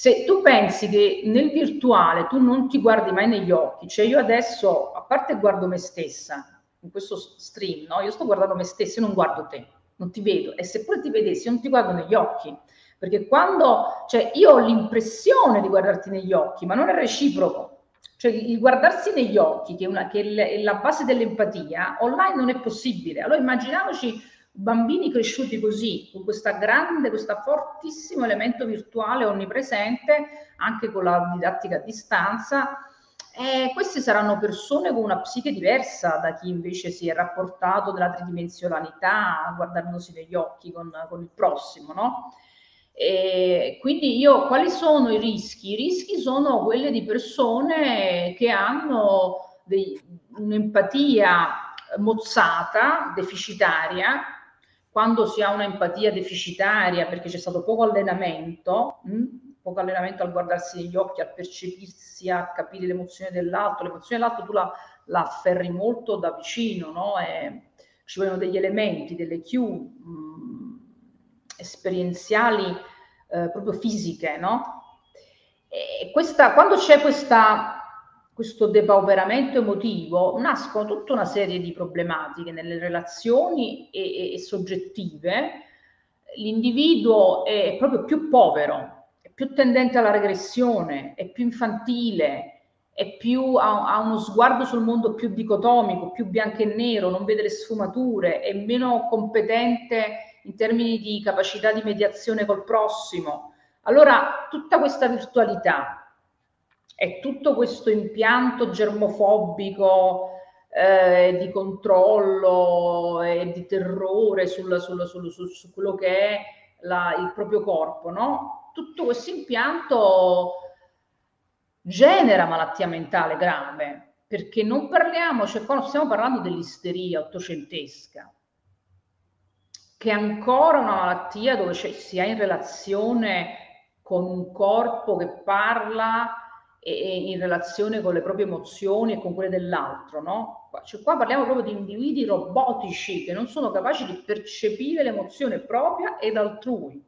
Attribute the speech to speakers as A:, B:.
A: se tu pensi che nel virtuale tu non ti guardi mai negli occhi, cioè io adesso, a parte guardo me stessa in questo stream, no? Io sto guardando me stessa, io non guardo te, non ti vedo e seppure ti vedessi, io non ti guardo negli occhi, perché quando, cioè io ho l'impressione di guardarti negli occhi, ma non è reciproco. Cioè il guardarsi negli occhi, che, è, una, che è la base dell'empatia, online non è possibile. Allora immaginiamoci bambini cresciuti così, con questa grande, questo fortissimo elemento virtuale onnipresente, anche con la didattica a distanza, eh, queste saranno persone con una psiche diversa da chi invece si è rapportato della tridimensionalità, guardandosi negli occhi con, con il prossimo, no? E quindi io, quali sono i rischi? I rischi sono quelli di persone che hanno dei, un'empatia mozzata, deficitaria, quando si ha un'empatia deficitaria perché c'è stato poco allenamento, mh? Hm, poco allenamento al guardarsi negli occhi, a percepirsi, a capire l'emozione dell'altro, l'emozione dell'altro tu la, la afferri molto da vicino, no? E ci vogliono degli elementi, delle cue mh, hm, esperienziali eh, proprio fisiche, no? E questa, quando c'è questa questo depauperamento emotivo nascono tutta una serie di problematiche nelle relazioni e, e, e soggettive. L'individuo è proprio più povero, è più tendente alla regressione, è più infantile, è più, ha, ha, uno sguardo sul mondo più dicotomico, più bianco e nero, non vede le sfumature, è meno competente in termini di capacità di mediazione col prossimo. Allora, tutta questa virtualità è tutto questo impianto germofobico eh, di controllo e di terrore sul, sul, sul, su quello che è la, il proprio corpo, no? Tutto questo impianto genera malattia mentale grave, perché non parliamo, cioè qua stiamo parlando dell'isteria ottocentesca, che è ancora una malattia dove si è in relazione con un corpo che parla e, in relazione con le proprie emozioni e con quelle dell'altro, no? Cioè, qua parliamo proprio di individui robotici che non sono capaci di percepire l'emozione propria ed altrui.